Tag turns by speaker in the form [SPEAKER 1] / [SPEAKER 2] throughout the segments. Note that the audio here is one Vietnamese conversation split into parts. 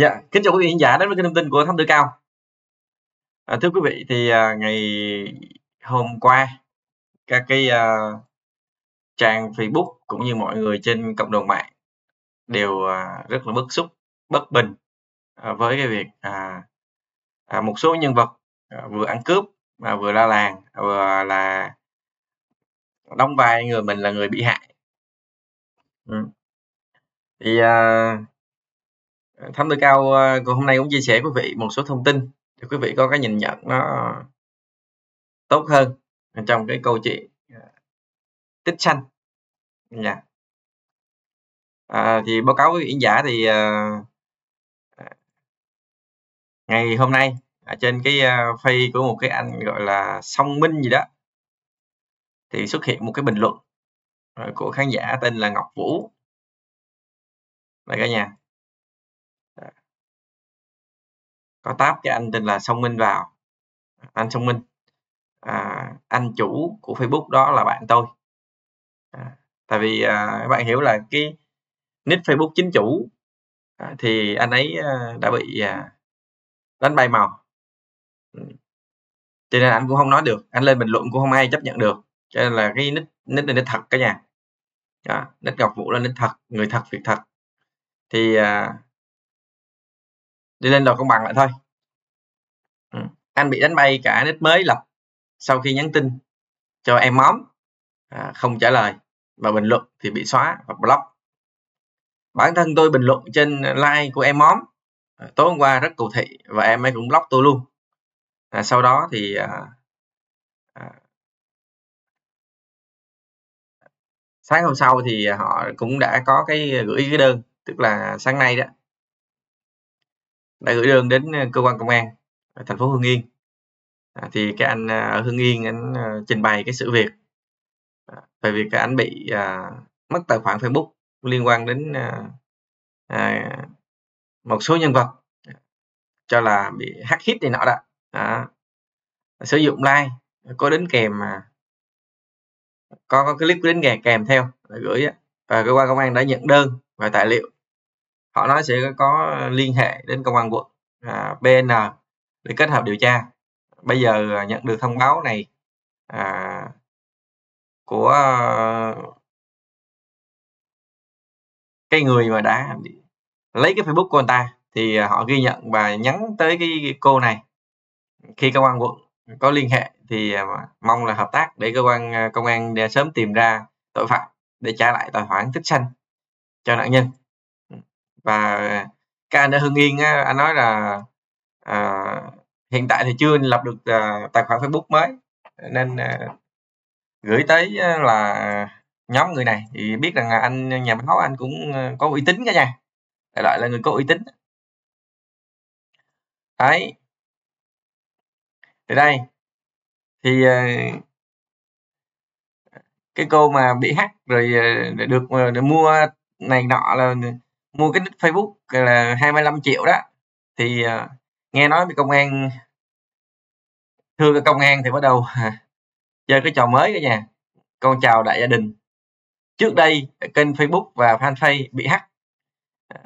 [SPEAKER 1] Dạ, kính chào quý vị khán giả đến với kênh thông tin của Thám Tử Cao. À, thưa quý vị, thì à, ngày hôm qua các cái à, trang Facebook cũng như mọi người trên cộng đồng mạng đều à, rất là bức xúc, bất bình à, với cái việc à, à, một số nhân vật à, vừa ăn cướp, mà vừa la làng, à, vừa là đóng vai người mình là người bị hại. Ừ. Thì à, Ờ, thám Tử Cao à, hôm nay cũng chia sẻ quý vị một số thông tin để quý vị có cái nhìn nhận nó tốt hơn trong cái câu chuyện ờ, tích xanh. Dạ. À, thì báo cáo với diễn giả thì ngày hôm nay ở trên cái uh, phay của một cái anh gọi là song minh gì đó thì xuất hiện một cái bình luận uh, của khán giả tên là Ngọc Vũ đây cả nhà có táp cái anh tên là Song Minh vào. Anh Song Minh. À, anh chủ của Facebook đó là bạn tôi. À, tại vì à, các bạn hiểu là cái nick Facebook chính chủ à, thì anh ấy à, đã bị à, đánh bay màu. Ừ. Cho nên anh cũng không nói được. Anh lên bình luận cũng không ai chấp nhận được. Cho nên là cái nick nick này nick thật cả nhà. Đó, nick Ngọc Vũ là nick thật người thật việc thật. Thì à, đi lên đòi công bằng lại thôi. Ừ. anh bị đánh bay cả nick mới lập sau khi nhắn tin cho em móm. À, không trả lời và bình luận thì bị xóa và block. Bản thân tôi bình luận trên like của em móm. À, tối hôm qua rất cụ thị và em ấy cũng block tôi luôn. À, sau đó thì à, à, sáng hôm sau thì họ cũng đã có cái gửi cái đơn tức là sáng nay đó đã gửi đơn đến ờ, cơ quan công an ở thành phố Hưng Yên. À, thì cái anh à, ở Hưng Yên anh ờ, trình bày cái sự việc. À, về việc cái anh bị à, mất tài khoản Facebook liên quan đến à, à, một số nhân vật à, cho là bị hack hit này nọ đó. À, sử dụng like có đến kèm mà có, có clip đến kèm kèm theo gửi và cơ quan công an đã nhận đơn và tài liệu họ nói sẽ có liên hệ đến công an quận à, BN để kết hợp điều tra. Bây giờ à, nhận được thông báo này à, của à, cái người mà đã lấy cái Facebook của anh ta thì à, họ ghi nhận và nhắn tới cái cô này. Khi công an quận có liên hệ thì mong là hợp tác để cơ quan công an sớm tìm ra tội phạm để trả lại tài khoản tích xanh cho nạn nhân và các anh ở Hưng Yên á, anh nói là à, hiện tại thì chưa lập được à, tài khoản Facebook mới. Nên à, gửi tới là nhóm người này. Thì biết rằng là anh nhà báo anh cũng à, có uy tín cả nha đại loại là người có uy tín. Đấy. Thì đây. Thì à, cái cô mà bị hack rồi à, được, được mua này nọ là mua cái nick Facebook là 25 triệu đó thì uh, nghe nói bị công an thưa cái công an thì bắt đầu à, chơi cái trò mới cả nhà con chào đại gia đình. Trước đây kênh Facebook và fanpage bị hack à,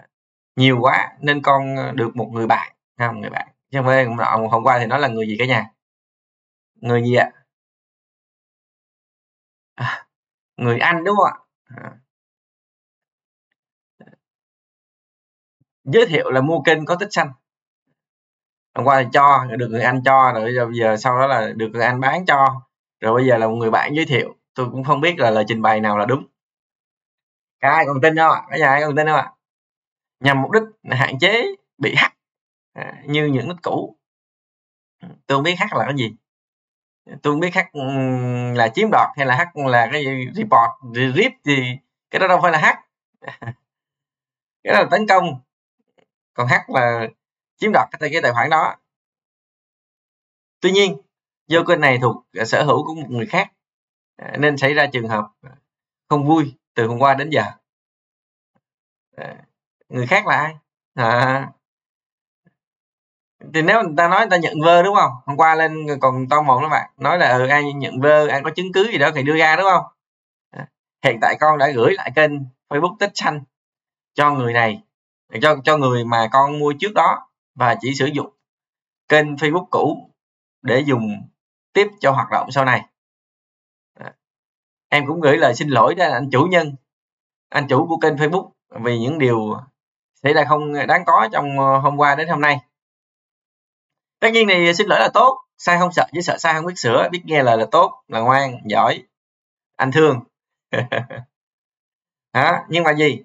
[SPEAKER 1] nhiều quá nên con ờ, được một người bạn à, không người bạn chứ không phải hôm qua thì nó là người gì cả nhà. Người gì ạ? À, người anh đúng không ạ? À, giới thiệu là mua kênh có tích xanh. Hôm qua thì cho được người anh cho rồi bây giờ sau đó là được người anh bán cho. Rồi bây giờ là một người bạn giới thiệu. Tôi cũng không biết là lời trình bày nào là đúng. Cái ai còn tin không ạ? Cái nhà ai còn tin không ạ? Nhằm mục đích là hạn chế bị hack à, như những nick cũ. Tôi không biết hack là cái gì. Tôi không biết hack ừ, là chiếm đoạt hay là hack là cái gì report rip gì cái đó đâu phải là hack. Cái đó là tấn công còn h là chiếm đoạt cái tài khoản đó. Tuy nhiên do kênh này thuộc sở hữu của một người khác à, nên xảy ra trường hợp không vui từ hôm qua đến giờ. À, người khác là ai? À, thì nếu người ta nói người ta nhận vơ đúng không? Hôm qua lên còn to mồm đó bạn nói là ừ, ai nhận vơ ai có chứng cứ gì đó thì đưa ra đúng không? À, hiện tại con đã gửi lại kênh facebook tích xanh cho người này cho cho người mà con mua trước đó và chỉ sử dụng kênh Facebook cũ để dùng tiếp cho hoạt động sau này. Em cũng gửi lời xin lỗi đến anh chủ nhân, anh chủ của kênh Facebook vì những điều xảy ra không đáng có trong hôm qua đến hôm nay. Tất nhiên thì xin lỗi là tốt, sai không sợ chứ sợ sai không biết sửa, biết nghe lời là tốt, là ngoan, giỏi, anh thương. Đó nhưng mà gì?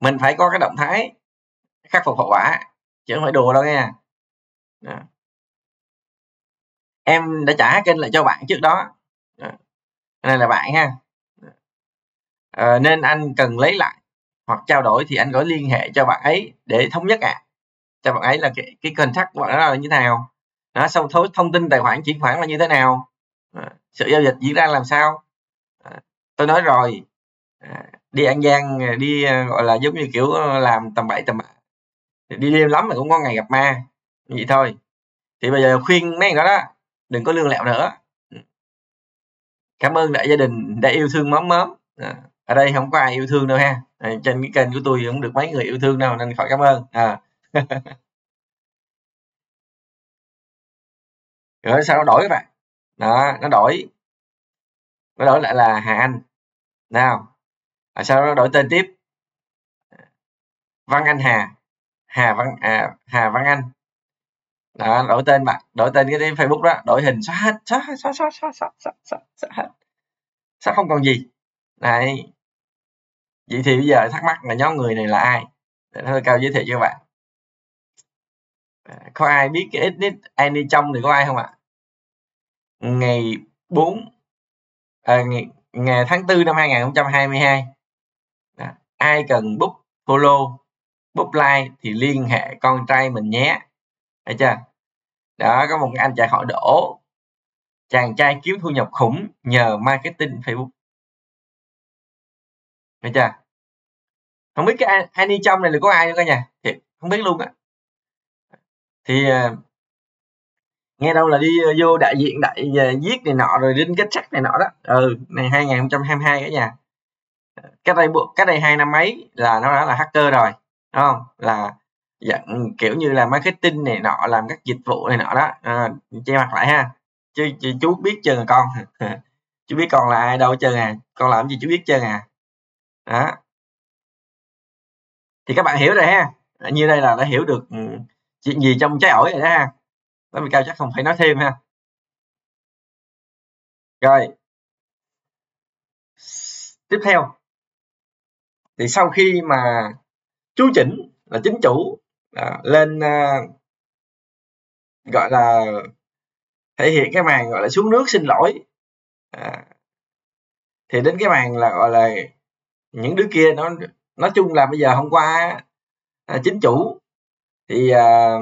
[SPEAKER 1] Mình phải có cái động thái khắc phục hậu quả chứ không phải đùa đâu nha. Đó. em đã trả kênh lại cho bạn trước đó, đó. này là bạn ha. À, nên anh cần lấy lại hoặc trao đổi thì anh có liên hệ cho bạn ấy để thống nhất ạ. À. cho bạn ấy là cái cái contact của bạn đó là như thế nào. Đó xong thối thông tin tài khoản chuyển khoản là như thế nào. À, sự giao dịch diễn ra làm sao. À, tôi nói rồi. À, đi an giang đi ờ, gọi là giống như kiểu ờ, làm tầm bậy tầm bạ đi đêm lắm mà cũng có ngày gặp ma. Vậy thôi. Thì bây giờ khuyên mấy người đó, đó đừng có lương lẹo nữa. Cảm ơn đại gia đình đã yêu thương móm móm. À, ở đây không có ai yêu thương đâu ha. À, trên cái kênh của tôi không được mấy người yêu thương đâu nên khỏi cảm ơn. À. rồi sao nó đổi các bạn? Đó nó đổi. Nó đổi lại là hà anh. Nào. À, sau đó đổi tên tiếp? Văn anh hà hà văn à, hà văn anh. Đó đổi tên bạn đổi tên cái facebook đó đổi hình xóa hết xóa xóa xóa xóa xóa xóa xóa, xóa hết. Xóa không còn gì. Này vậy thì bây giờ thắc mắc là nhóm người này là ai? Để thôi cao giới thiệu cho bạn. À, có ai biết cái ít nít anh đi trong thì có ai không ạ? Ngày 4 à, ngày, ngày tháng 4 năm 2022 đó. ai cần book follow búp like thì liên hệ con trai mình nhé. Thấy chưa? Đó, có một cái anh chạy hỏi đổ. Chàng trai kiếm thu nhập khủng nhờ marketing facebook. Thấy chưa? Không biết cái anh đi trong này là có ai nữa cả nhà thì không biết luôn á. Thì ờ, nghe đâu là đi ờ, vô đại diện đại ờ, giết này nọ rồi đinh kết sắt này nọ đó. Ừ này 2022 cả nhà. Cái đây cái đây hai năm mấy là nó đã là hacker rồi đúng không? Là dạng kiểu như là marketing này nọ làm các dịch vụ này nọ đó. À, che mặt lại ha. Chứ, chứ chú biết chưa con. Chú biết con là ai đâu chưa à. Con làm gì chú biết chưa à. Đó. Thì các bạn hiểu rồi ha. Như đây là đã hiểu được ừ, chuyện gì trong trái ổi rồi đó ha. Đó vì cao chắc không phải nói thêm ha. Rồi. Tiếp theo. Thì sau khi mà chú chỉnh là chính chủ à, lên à, gọi là thể hiện cái màn gọi là xuống nước xin lỗi. À, thì đến cái màn là gọi là những đứa kia nó nói chung là bây giờ hôm qua à, chính chủ thì à,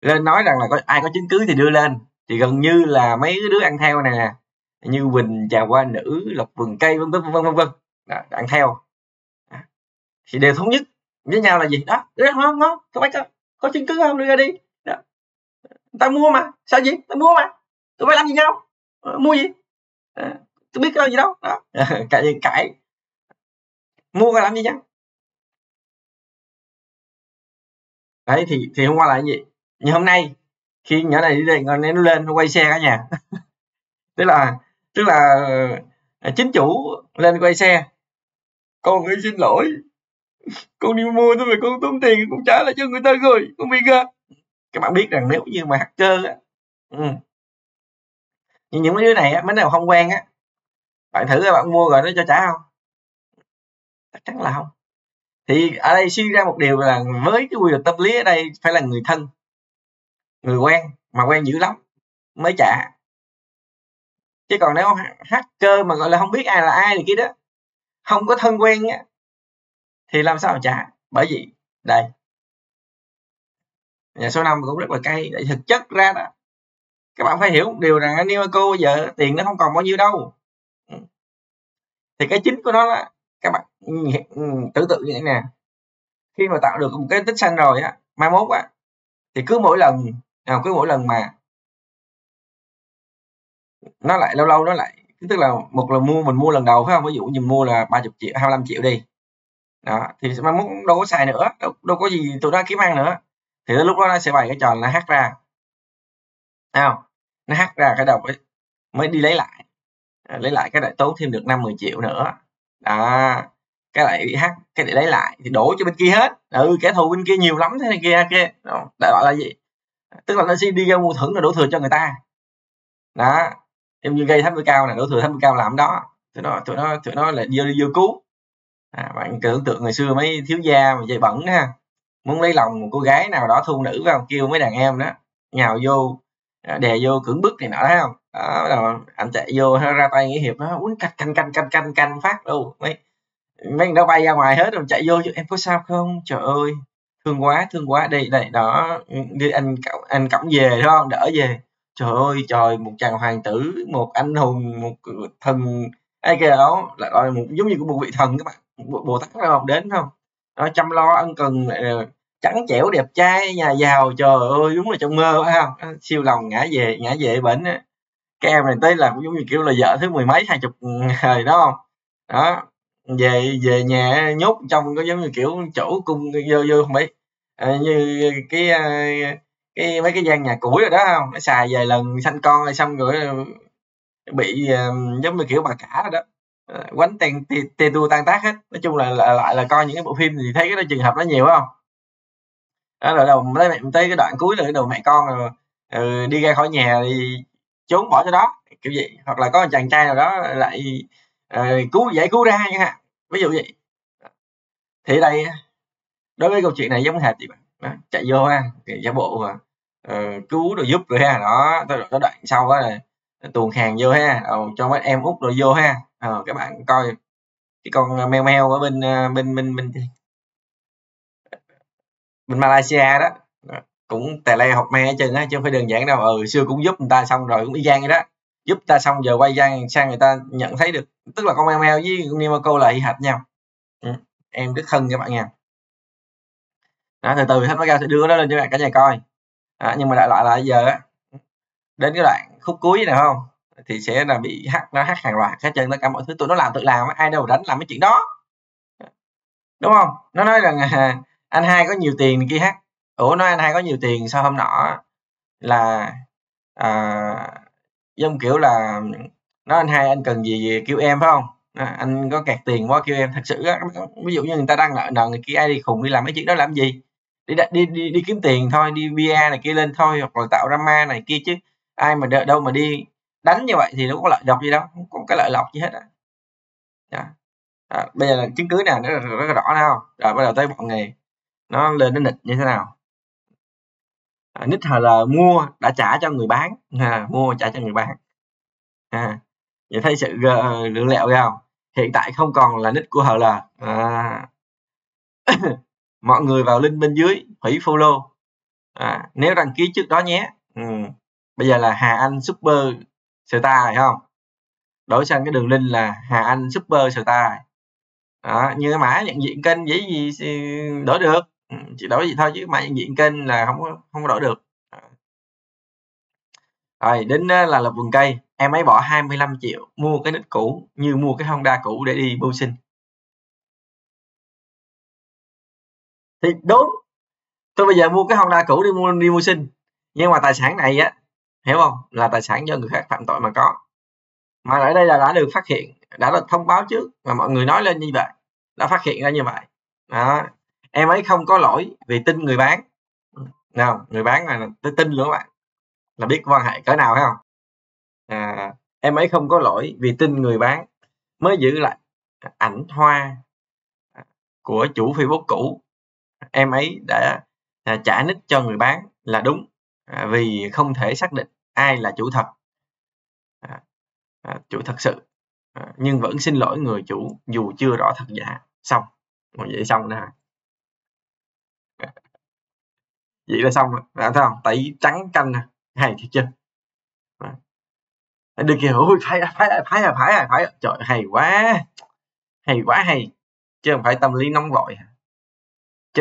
[SPEAKER 1] lên nói rằng là có ai có chứng cứ thì đưa lên. Thì gần như là mấy đứa ăn theo nè như Quỳnh trà qua nữ lộc vườn cây vân vân vân vân vân ăn theo. Thì đều thống nhất với nhau là gì? Đó đấy không không các bác có, có chứng cứ không? Đưa ra đi. Đó. ta mua mà. Sao gì ta mua mà. Tụi bay làm gì nhau? Ờ, mua gì? Ờ, à, tôi biết cái gì đâu. Đó. Cãi cãi mua ra làm gì nhau? Đấy thì thì hôm qua là cái gì? Như hôm nay khi nhỏ này đi đây nó lên nó quay xe cả nhà. Tức là tức là ờ, chính chủ lên quay xe con ơi xin lỗi. Con đi mua thôi mà con tốn tiền con trả lại cho người ta rồi, con bị gạt. Các bạn biết rằng nếu như mà hacker á ừ. như những mấy đứa này á, mấy nào không quen á, bạn thử các bạn mua rồi nó cho trả không? Chắc chắn là không. Thì ở đây suy ra một điều là với cái quy luật tâm lý ở đây phải là người thân, người quen, mà quen dữ lắm, mới trả. Chứ còn nếu hacker mà gọi là không biết ai là ai thì kia đó không có thân quen á, thì làm sao trả? Bởi vì, đây. Nhà số 5 cũng rất là cay để thực chất ra đó, các bạn phải hiểu một điều rằng anh cô giờ tiền nó không còn bao nhiêu đâu. Ừ. Thì cái chính của nó là, các bạn tự ừ, tưởng tượng như thế nè. Khi mà tạo được một cái tích xanh rồi á, mai mốt á, thì cứ mỗi lần nào cứ mỗi lần mà nó lại, lâu lâu nó lại tức là một lần mua mình mua lần đầu phải không? Ví dụ như mua là 30 triệu 25 triệu đi. Đó thì mai mốt đâu có xài nữa đâu, đâu có gì tụi nó kiếm ăn nữa. Thì lúc đó nó sẽ bày cái trò nó hát ra. Không? Nó hát ra cái đầu ấy mới đi lấy lại. Ờ, lấy lại cái lại tốn thêm được năm 10 triệu nữa. Đó cái lại hát cái để lấy lại thì đổ cho bên kia hết. Ừ kẻ thù bên kia nhiều lắm thế này kia kia. Đại loại là gì? Tức là nó sẽ đi ra mua thưởng rồi đổ thừa cho người ta. Đó em như gây thấp với cao này đổ thừa thấp với cao làm đó. Tụi nó tụi nó tụi nó là vô vô cứu. À, bạn tưởng tượng ngày xưa mấy thiếu gia mà dây bẩn ha. Muốn lấy lòng một cô gái nào đó thu nữ vào kêu mấy đàn em đó nhào vô à, đè vô cưỡng bức này nọ thấy không? Đó rồi anh chạy vô ra tay nghĩa hiệp nó uống canh canh canh canh canh canh phát đâu mấy mấy nó bay ra ngoài hết rồi chạy vô chứ em có sao không? Trời ơi thương quá thương quá. Đi đây đó đi anh anh cõng về đúng không? Đỡ về trời ơi trời một chàng hoàng tử một anh hùng một thần ai kia đó là gọi là một giống như của một vị thần các bạn bồ, bồ tát ra đến không? Nó chăm lo ân cần ờ, trắng trẻo đẹp trai nhà giàu trời ơi đúng là trong mơ phải không? Siêu lòng ngã về ngã về bệnh á. Cái em này tới là cũng giống như kiểu là vợ thứ mười mấy hai chục ừ, ngày đó không? Đó về về nhà nhốt trong có giống như kiểu chỗ cung vô vô không biết. À, như cái ờ, cái mấy cái gian nhà củi rồi đó không? Nó xài vài lần sanh con rồi xong rồi ờ, bị uh, giống như kiểu bà cả rồi đó. Uh, quánh tiền tê tu tan tác hết. Nói chung là, là lại là coi những cái bộ phim thì thấy cái trường hợp nó nhiều không? Đó là đầu tới mẹ tới cái đoạn cuối là đầu mẹ con rồi ừ, đi ra khỏi nhà thì trốn bỏ cho đó kiểu gì hoặc là có một chàng trai nào đó lại uh, cứu giải cứu ra chẳng hạn ví dụ vậy. Thì đây đối với câu chuyện này giống hệt gì bạn. Đó, chạy vô ha giả bộ à, Ờ, cứu rồi giúp rồi ha đó tới đoạn sau đó là tuồn hàng vô ha ờ, cho mấy em út rồi vô ha. Ờ, các bạn coi cái con ờ, meo meo ở bên ờ, bên bên bên bên Malaysia đó. Cũng tè le học me trên á chứ không phải đơn giản đâu. Ừ xưa cũng giúp người ta xong rồi cũng y gian vậy đó. Giúp ta xong giờ quay gian sang người ta nhận thấy được tức là con meo meo với Nimoco là y hệt nhau. Ừ. em rất thân các bạn nha. Đó, từ từ hết nó ra sẽ đưa nó lên cho bạn cả nhà coi à, nhưng mà đại loại là giờ á đến cái đoạn khúc cuối này không? Thì sẽ là bị hack nó hack hàng loạt hết trơn tất cả mọi thứ tụi nó làm tự làm ai đâu đánh làm cái chuyện đó. Đúng không? Nó nói rằng à, anh hai có nhiều tiền kia hack. Ủa nói anh hai có nhiều tiền sao hôm nọ là à, giống kiểu là nói anh hai anh cần gì, gì kêu em phải không? À, anh có kẹt tiền quá kêu em thật sự á ví dụ như người ta đang nợ nợ người kia ai đi khùng đi làm mấy chuyện đó làm gì? Đi đi đi, đi kiếm tiền thôi đi bia này kia lên thôi hoặc là tạo drama này kia chứ. Ai mà đợi đâu mà đi đánh như vậy thì nó có lợi lộc gì đâu không có cái lợi lộc gì hết á. À. à, bây giờ là chứng cứ nào nó rất là rõ nào rồi bắt đầu tới bọn nghề. Nó lên nó nịch như thế nào? À, nick HL mua đã trả cho người bán. À, mua trả cho người bán. À, vậy thấy sự uh, lượng lẹo không? Hiện tại không còn là nick của HL à mọi người vào link bên dưới hủy follow. À, nếu đăng ký trước đó nhé. Ừ. bây giờ là Hà Anh Super Star phải không? Đổi sang cái đường link là Hà Anh Super Star đó, như cái mã nhận diện kênh dễ gì đổi được. Ừ, chỉ đổi gì thôi chứ mã nhận diện kênh là không có không có đổi được. À. Rồi đến à, là là vườn cây. Em ấy bỏ 25 triệu mua cái nick cũ như mua cái Honda cũ để đi mưu sinh. Thì đúng. Tôi bây giờ mua cái Honda cũ đi mua đi mua sinh nhưng mà tài sản này á hiểu không? Là tài sản do người khác phạm tội mà có. Mà ở đây là đã được phát hiện đã được thông báo trước và mọi người nói lên như vậy. Đã phát hiện ra như vậy. Đó. Em ấy không có lỗi vì tin người bán. Nào người bán là tôi tin luôn các bạn. Là biết quan hệ cỡ nào phải không? À, em ấy không có lỗi vì tin người bán. Mới giữ lại ảnh hoa của chủ Facebook cũ em ấy đã à, trả nick cho người bán là đúng à, vì không thể xác định ai là chủ thật. À, à, chủ thật sự à, nhưng vẫn xin lỗi người chủ dù chưa rõ thật giả. Xong. Một vậy xong nè. Vậy là xong rồi. À, thấy không tẩy trắng canh nè. Hay thiệt chưa à. đưa kia ôi phải phải phải phải phải phải. Trời hay quá. Hay quá hay. Chứ không phải tâm lý nóng vội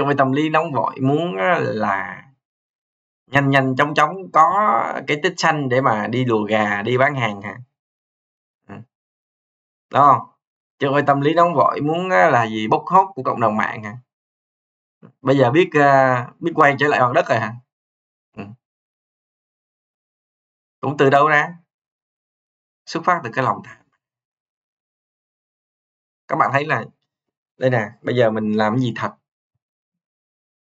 [SPEAKER 1] không phải tâm lý nóng vội muốn là nhanh nhanh chóng chóng có cái tích xanh để mà đi lùa gà đi bán hàng hả đó đúng không Trời tâm lý nóng vội muốn là gì bốc hốt của cộng đồng mạng hả? Bây giờ biết, à, biết quay trở lại mặt đất rồi hả? Ừ. Cũng từ đâu ra? Xuất phát từ cái lòng tham. Các bạn thấy là đây nè, bây giờ mình làm cái gì thật.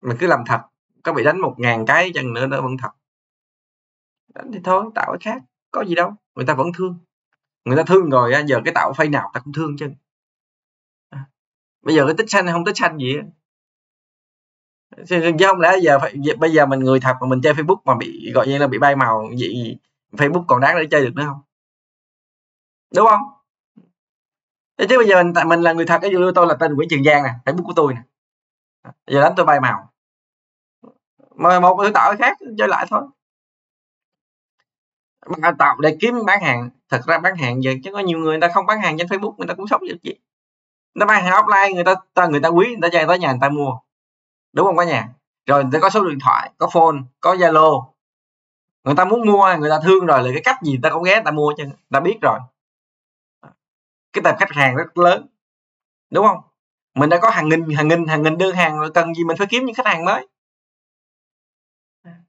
[SPEAKER 1] Mình cứ làm thật, có bị đánh một ngàn cái chăng nữa nó vẫn thật. Đánh thì thôi, tạo cái khác, có gì đâu, người ta vẫn thương. Người ta thương rồi giờ cái tạo phay nào ta cũng thương chứ. À, bây giờ cái tích xanh hay không tích xanh gì á. Chứ không lẽ giờ phải bây giờ mình người thật mà mình chơi Facebook mà bị, gọi như là, bị bay màu vậy Facebook còn đáng để chơi được nữa không, Đúng không? Thế chứ bây giờ mình mình là người thật, ví dụ tôi là tên Nguyễn Trường Giang nè, Facebook của tôi nè. Giờ đánh tôi bay màu mời một người tạo khác chơi lại thôi. bạn tạo để kiếm bán hàng, thật ra bán hàng giờ chứ có nhiều người người ta không bán hàng trên Facebook người ta cũng sống được chứ. nó bán hàng offline người ta ta người ta quý người ta chạy tới nhà người ta mua. Đúng không cả nhà? Rồi người ta có số điện thoại, có phone, có Zalo. Người ta muốn mua, người ta thương rồi là cái cách gì người ta cũng ghé người ta mua chứ, người ta biết rồi. Cái tập khách hàng rất lớn. Đúng không Mình đã có hàng nghìn, hàng nghìn, hàng nghìn đơn hàng rồi cần gì mình phải kiếm những khách hàng mới.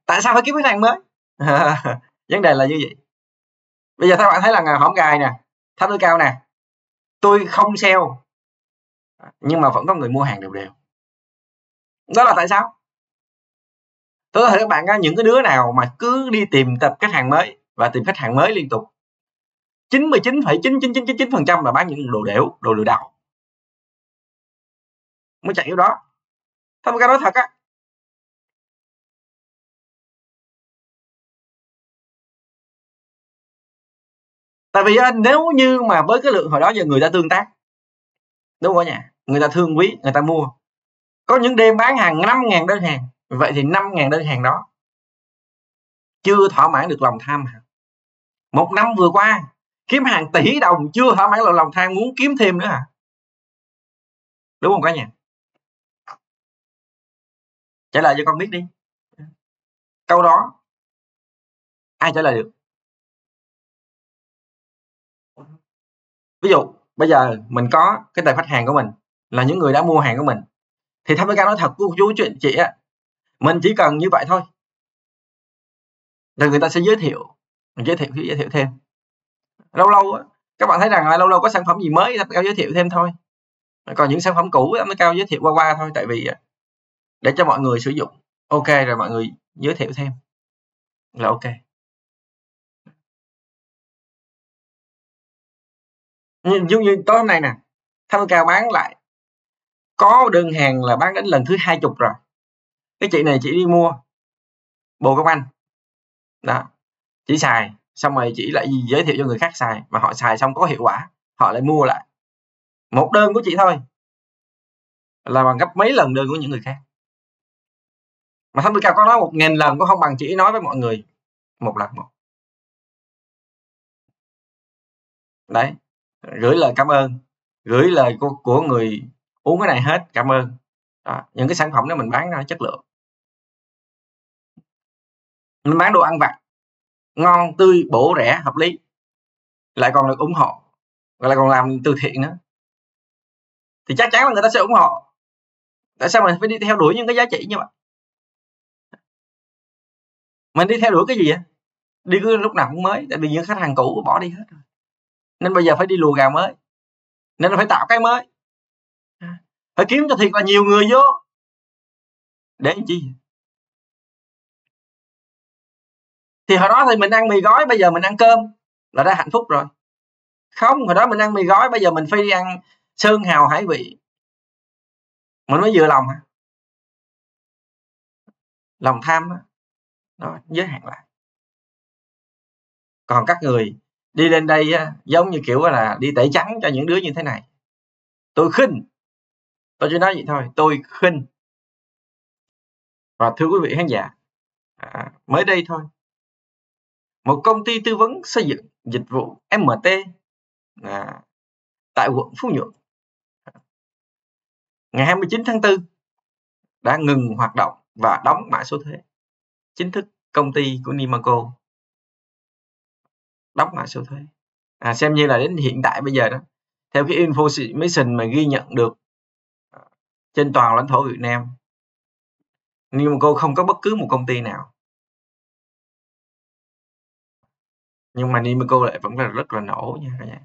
[SPEAKER 1] Tại sao phải kiếm khách hàng mới? Vấn đề là như vậy. Bây giờ các bạn thấy là ngày hổm gài nè, tháp tối cao nè, tôi không sale nhưng mà vẫn có người mua hàng đều đều. Đó là tại sao? Tôi hỏi các bạn á, những cái đứa nào mà cứ đi tìm tập khách hàng mới và tìm khách hàng mới liên tục 99,9999% là bán những đồ đẻo đồ lừa đảo. Mới chạy vô đó. thông cái đó thật á. Tại vì nếu như mà với cái lượng hồi đó giờ người ta tương tác đúng không cả nhà? Người ta thương quý, người ta mua. Có những đêm bán hàng 5.000 đơn hàng, vậy thì 5.000 đơn hàng đó chưa thỏa mãn được lòng tham hả? Một năm vừa qua kiếm hàng tỷ đồng chưa thỏa mãn được lòng tham muốn kiếm thêm nữa hả? Đúng không cả nhà? Trả lời cho con biết đi. Câu đó ai trả lời được? Ví dụ bây giờ mình có cái tài khách hàng của mình là những người đã mua hàng của mình thì tham Cao nói thật của chú chuyện chị á, mình chỉ cần như vậy thôi. Rồi người ta sẽ giới thiệu, giới thiệu giới thiệu thêm. Lâu lâu á, các bạn thấy rằng là lâu lâu có sản phẩm gì mới thì Cao giới thiệu thêm thôi. Còn những sản phẩm cũ mới Cao giới thiệu qua qua thôi tại vì để cho mọi người sử dụng. OK rồi mọi người giới thiệu thêm. Là OK. Giống như tối hôm nay nè, thanh Cao bán lại có đơn hàng là bán đến lần thứ 20 rồi. Cái chị này chị đi mua bồ công anh. Đó, chỉ xài, xong rồi chỉ lại giới thiệu cho người khác xài, mà họ xài xong có hiệu quả, họ lại mua lại. Một đơn của chị thôi là bằng gấp mấy lần đơn của những người khác. Mà thanh Cao có nói 1.000 lần cũng không bằng chị nói với mọi người một lần một. Đấy, gửi lời cảm ơn, gửi lời của của người uống cái này hết, cảm ơn. Đó, những cái sản phẩm đó mình bán ra chất lượng. Mình bán đồ ăn vặt, ngon, tươi, bổ, rẻ, hợp lý. Lại còn được ủng hộ, và lại còn làm từ thiện nữa. Thì chắc chắn là người ta sẽ ủng hộ. Tại sao mình phải đi theo đuổi những cái giá trị như vậy? Mình đi theo đuổi cái gì vậy? Đi cứ lúc nào cũng mới, tại vì những khách hàng cũ bỏ đi hết rồi. Nên bây giờ phải đi lùa gà mới. Nên phải tạo cái mới. Phải kiếm cho thiệt là nhiều người vô. Để làm chi? Thì hồi đó thì mình ăn mì gói, bây giờ mình ăn cơm là đã hạnh phúc rồi. Không, hồi đó mình ăn mì gói, bây giờ mình phải đi ăn sơn hào hải vị. Mình mới vừa lòng hả? Lòng tham nó giới hạn lại. Còn các người đi lên đây á, giống như kiểu là đi tẩy trắng cho những đứa như thế này. Tôi khinh. Tôi chỉ nói vậy thôi, tôi khinh. Và thưa quý vị khán giả, à, mới đây thôi, một công ty tư vấn xây dựng dịch vụ MT à, tại quận Phú Nhuận ngày 29 tháng 4 đã ngừng hoạt động và đóng mã số thuế chính thức công ty của Nimaco đóng lại số thuế. À, xem như là đến hiện tại bây giờ đó theo cái information mà ghi nhận được à, trên toàn lãnh thổ Việt Nam Nimoco không có bất cứ một công ty nào. Nhưng mà Nimico lại vẫn là rất là nổ nha cả nhà.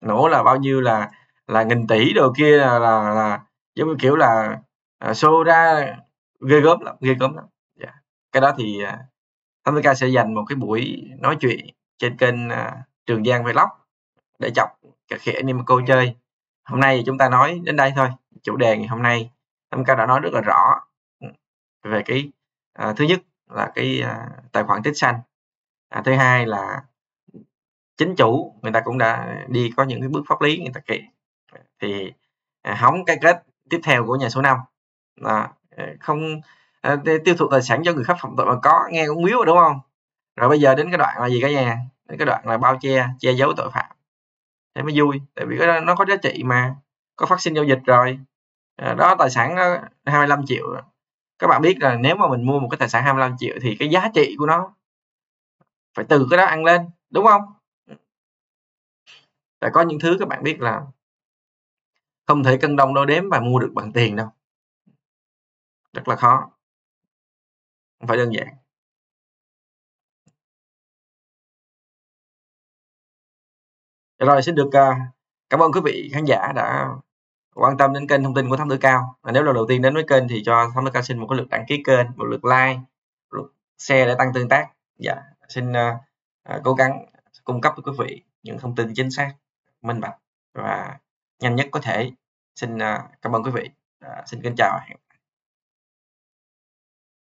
[SPEAKER 1] Nổ là bao nhiêu là là nghìn tỷ đồ kia là là, là giống như kiểu là à, show ra ghê gớm lắm ghê gớm lắm. Yeah. Cái đó thì à, Ca sẽ dành một cái buổi nói chuyện trên kênh à, Trường Giang Vlog để chọc cả khẽ Nimoco chơi. Hôm nay chúng ta nói đến đây thôi. Chủ đề ngày hôm nay ca đã nói rất là rõ. Về cái à, thứ nhất là cái à, tài khoản tích xanh. À, thứ hai là chính chủ người ta cũng đã đi có những cái bước pháp lý người ta kiện thì hóng cái kết tiếp theo của nhà số 5 là không Ờ, tiêu thụ tài sản cho người khác phạm tội mà có nghe cũng miếu rồi đúng không? Rồi bây giờ đến cái đoạn là gì cả nhà? Đến cái đoạn là bao che che giấu tội phạm. Thế mới vui tại vì cái nó có giá trị mà. Có phát sinh giao dịch rồi. À, đó tài sản 25 triệu. Các bạn biết là nếu mà mình mua một cái tài sản 25 triệu thì cái giá trị của nó phải từ cái đó ăn lên đúng không? Tại có những thứ các bạn biết là không thể cân đồng đo đếm và mua được bằng tiền đâu. Rất là khó không phải đơn giản. Dạ rồi xin được ờ, cảm ơn quý vị khán giả đã quan tâm đến kênh thông tin của thám tử cao. Và nếu lần đầu tiên đến với kênh thì cho thám tử cao xin một cái lượt đăng ký kênh một lượt like một lượt share để tăng tương tác. Dạ xin uh, uh, cố gắng cung cấp cho quý vị những thông tin chính xác minh bạch và nhanh nhất có thể. Xin uh, cảm ơn quý vị. Uh, xin kính chào